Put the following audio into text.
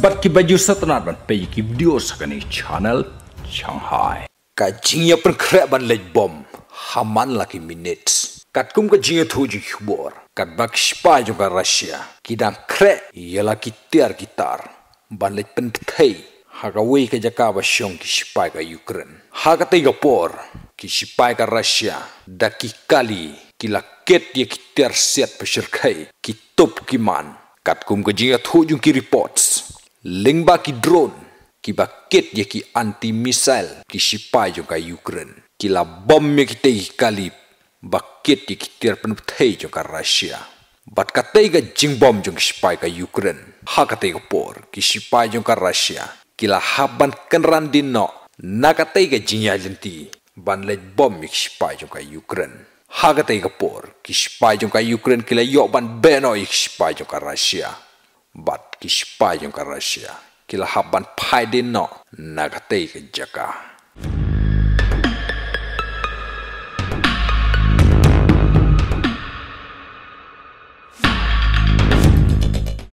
Bat ki baju satnat ban pe ki video sa kani channel Shanghai. Ka jingya per krek ban let bom haman laki minutes. Kat kum ka jingya thu ji khubor. Kat bak spa jo ka Russia. Ki dang krek yala ki tiar gitar. Ban let pen thei. Haka wei ka jaka ba shong ki spa ka Ukraine. Haka te ga por ki spa ka Russia. Da ki kali kila ket ye ki ter set pesir kai ki top ki man kat kum ka jinga thu jung ki reports. Lingba ki drone. Ki ba ket ye ki anti missile ki sipai jung ka ukraine. Kila bom ye ki te kali ba ket ye ki pen thei jung ka russia. Bat ka te ga jing bom jung sipai ka ukraine. Ha ka te ga por. Ki sipai jung ka russia. Kila haban kenran din no. Na ka te ga jingya lenti ban le bom ki sipai jung ka ukraine hagate ka por ki spy jong ka Ukraine kila yo ban beno ik spy jong ka Russia. Bat ki spy jong ka Russia. Kila haban pai din no nagate ka jaka